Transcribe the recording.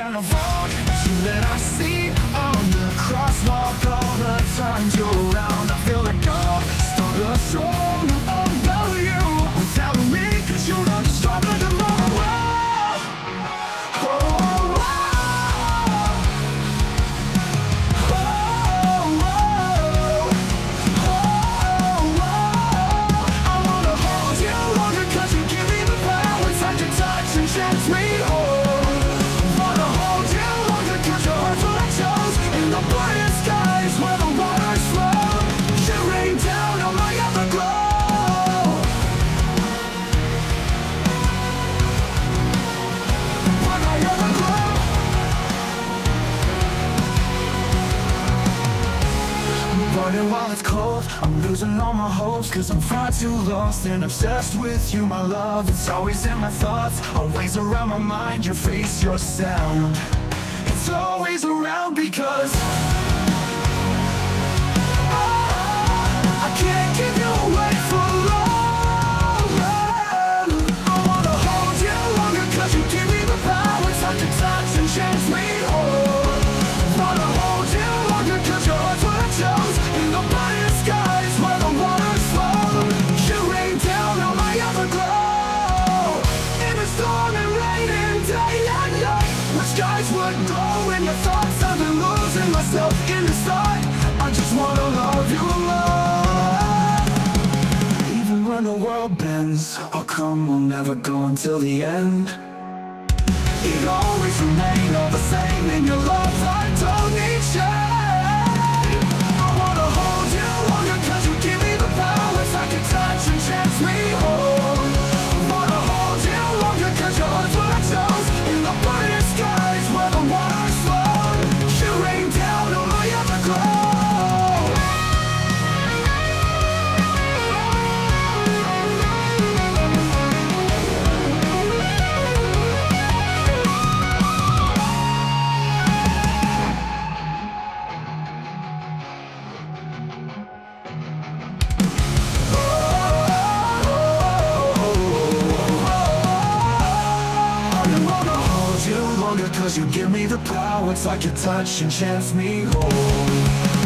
and a vault You that I see on the crosswalk All the times you're around I feel like God Start a song about you Without me Cause you're not stronger tomorrow Oh, oh, oh. Oh, oh, oh, oh. I wanna hold you longer 'cause you give me the power Touch your touch and chance me Running while it's cold. I'm losing all my hopes Cause I'm far too lost and obsessed with you, my love. It's always in my thoughts Always around my mind. Your face, your sound world bends. I'll come, we'll never go until the end. It always remain all the same you give me the power It's like your touch and chance me home